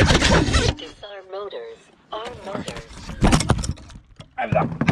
Disarm motors. Arm motors. I'm done.